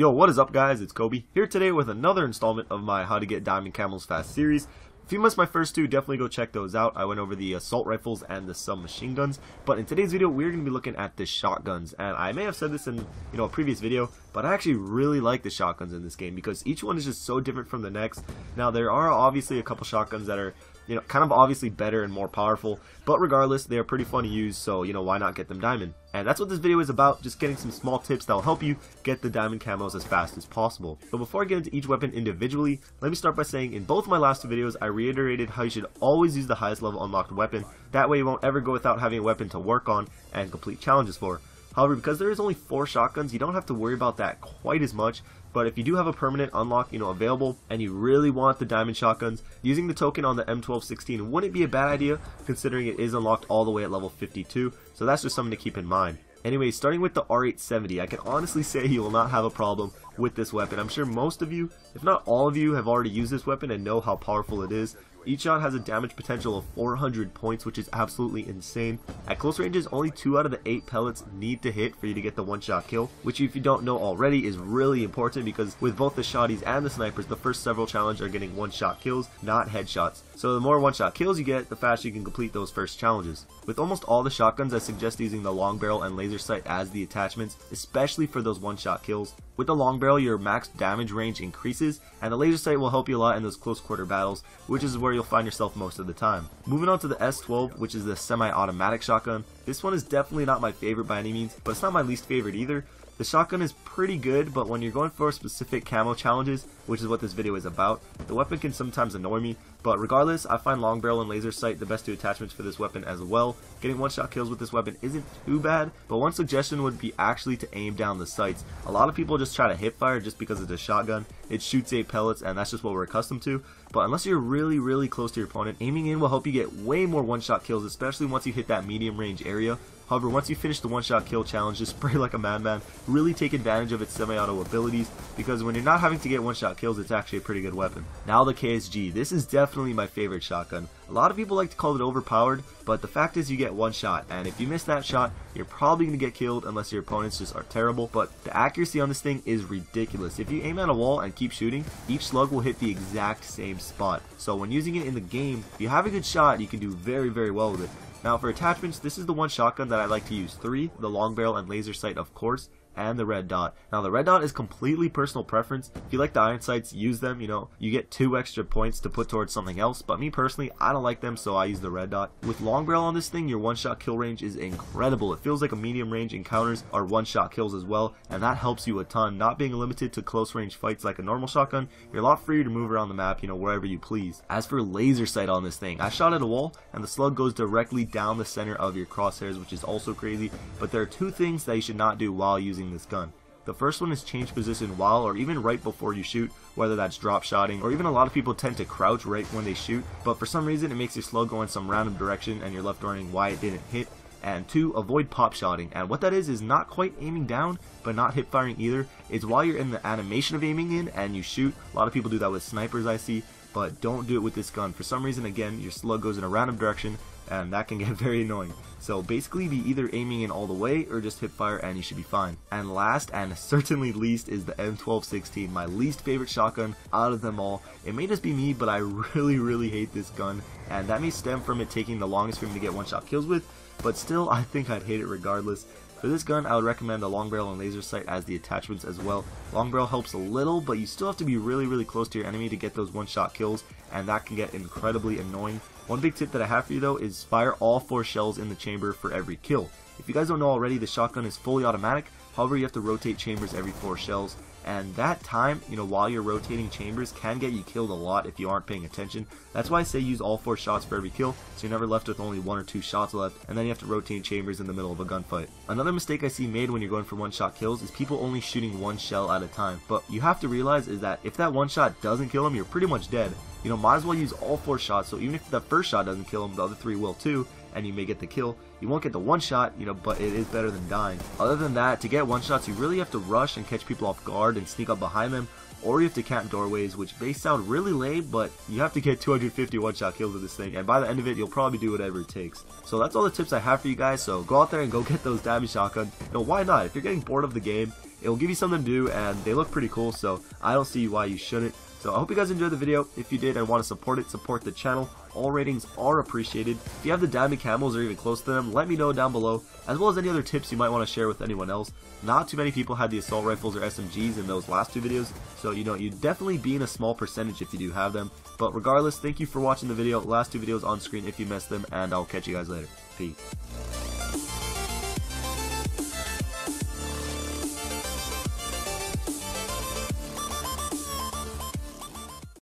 Yo, what is up guys? It's Kobe, here today with another installment of my How to Get Diamond Camos Fast series. If you missed my first two, definitely go check those out. I went over the assault rifles and the submachine guns. But in today's video, we're going to be looking at the shotguns. And I may have said this in you know a previous video, but I actually really like the shotguns in this game because each one is just so different from the next. Now, there are obviously a couple shotguns that are you know, kind of obviously better and more powerful, but regardless, they are pretty fun to use, so, you know, why not get them diamond? And that's what this video is about, just getting some small tips that will help you get the diamond camos as fast as possible. But before I get into each weapon individually, let me start by saying in both my last two videos, I reiterated how you should always use the highest level unlocked weapon, that way you won't ever go without having a weapon to work on and complete challenges for. However, because there is only 4 shotguns, you don't have to worry about that quite as much, but if you do have a permanent unlock, you know, available, and you really want the diamond shotguns, using the token on the M1216 wouldn't be a bad idea, considering it is unlocked all the way at level 52, so that's just something to keep in mind. Anyway, starting with the R870, I can honestly say you will not have a problem with this weapon. I'm sure most of you, if not all of you, have already used this weapon and know how powerful it is. Each shot has a damage potential of 400 points, which is absolutely insane. At close ranges, only 2 out of the 8 pellets need to hit for you to get the one-shot kill, which if you don't know already is really important because with both the shotties and the snipers, the first several challenges are getting one-shot kills, not headshots. So the more one-shot kills you get, the faster you can complete those first challenges. With almost all the shotguns, I suggest using the long barrel and laser sight as the attachments, especially for those one-shot kills. With the long barrel, your max damage range increases, and the laser sight will help you a lot in those close quarter battles, which is where you'll find yourself most of the time. Moving on to the S12, which is the semi-automatic shotgun. This one is definitely not my favorite by any means, but it's not my least favorite either. The shotgun is pretty good, but when you're going for specific camo challenges, which is what this video is about, the weapon can sometimes annoy me, but regardless, I find long barrel and laser sight the best two attachments for this weapon as well. Getting one-shot kills with this weapon isn't too bad, but one suggestion would be actually to aim down the sights. A lot of people just try to hip fire just because it's a shotgun. It shoots 8 pellets, and that's just what we're accustomed to, but unless you're really, really close to your opponent, aiming in will help you get way more one-shot kills, especially once you hit that medium range area. However, once you finish the one-shot kill challenge, just spray like a madman. Really take advantage of its semi-auto abilities, because when you're not having to get one-shot kills, it's actually a pretty good weapon. Now the KSG. This is definitely my favorite shotgun. A lot of people like to call it overpowered, but the fact is you get one shot, and if you miss that shot, you're probably going to get killed unless your opponents just are terrible, but the accuracy on this thing is ridiculous. If you aim at a wall and keep shooting, each slug will hit the exact same spot. So when using it in the game, if you have a good shot, you can do very, very well with it. Now for attachments, this is the one shotgun that I like to use. Three, the long barrel and laser sight of course, and the red dot. Now the red dot is completely personal preference. If you like the iron sights, use them, you know, you get two extra points to put towards something else, but me personally, I don't like them, so I use the red dot. With long barrel on this thing, your one shot kill range is incredible. It feels like a medium range encounters are one shot kills as well, and that helps you a ton. Not being limited to close range fights like a normal shotgun, you're a lot freer to move around the map, you know, wherever you please. As for laser sight on this thing, I shot at a wall, and the slug goes directly down the center of your crosshairs, which is also crazy, but there are two things that you should not do while using this gun. The first one is change position while or even right before you shoot, whether that's drop shotting or even a lot of people tend to crouch right when they shoot, but for some reason it makes your slug go in some random direction and you're left wondering why it didn't hit. And two, avoid pop shotting. And what that is is not quite aiming down, but not hip firing either. It's while you're in the animation of aiming in and you shoot. A lot of people do that with snipers I see, but don't do it with this gun. For some reason, again, your slug goes in a random direction and that can get very annoying. So basically be either aiming in all the way or just hip fire and you should be fine. And last and certainly least is the M1216, my least favorite shotgun out of them all. It may just be me, but I really, really hate this gun. And that may stem from it taking the longest for me to get one shot kills with, but still I think I'd hate it regardless. For this gun, I would recommend the long barrel and laser sight as the attachments as well. Long barrel helps a little, but you still have to be really, really close to your enemy to get those one-shot kills, and that can get incredibly annoying. One big tip that I have for you though is fire all four shells in the chamber for every kill. If you guys don't know already, the shotgun is fully automatic, however you have to rotate chambers every four shells, and that time, you know, while you're rotating chambers can get you killed a lot if you aren't paying attention. That's why I say use all four shots for every kill, so you're never left with only one or two shots left, and then you have to rotate chambers in the middle of a gunfight. Another mistake I see made when you're going for one shot kills is people only shooting one shell at a time, but you have to realize is that if that one shot doesn't kill him, you're pretty much dead. You know, might as well use all four shots, so even if the first shot doesn't kill him, the other three will too, and you may get the kill. You won't get the one shot, you know, but it is better than dying. Other than that, to get one shots, you really have to rush and catch people off guard and sneak up behind them, or you have to camp doorways, which may sound really lame, but you have to get 250 one-shot kills with this thing, and by the end of it, you'll probably do whatever it takes. So that's all the tips I have for you guys, so go out there and go get those diamond shotguns. You know, why not? If you're getting bored of the game, it will give you something to do, and they look pretty cool, so I don't see why you shouldn't. So I hope you guys enjoyed the video. If you did and want to support it, support the channel. All ratings are appreciated. If you have the diamond camos or even close to them, let me know down below, as well as any other tips you might want to share with anyone else. Not too many people had the assault rifles or SMGs in those last two videos, so you know, you'd definitely be in a small percentage if you do have them. But regardless, thank you for watching the video. Last two videos on screen if you missed them, and I'll catch you guys later. Peace.